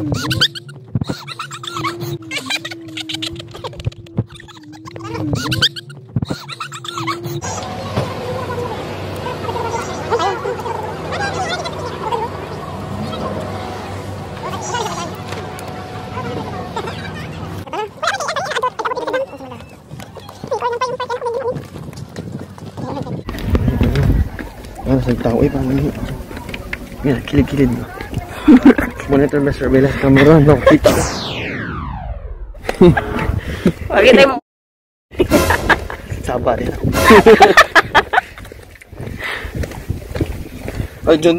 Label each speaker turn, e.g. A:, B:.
A: Ano sa tao eh, pamali. Yan, kilid-kilid. poner una cerveza estamos no poquito.
B: Porque te...
A: Ay, John